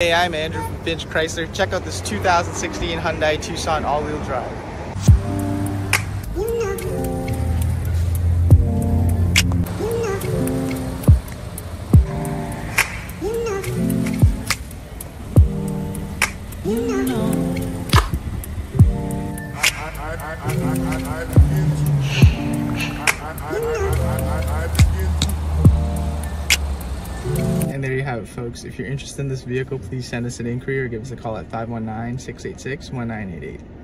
Hey, I'm Andrew from Finch Chrysler. Check out this 2016 Hyundai Tucson all-wheel drive. And there you have it, folks. If you're interested in this vehicle, please send us an inquiry or give us a call at 519 686 1988.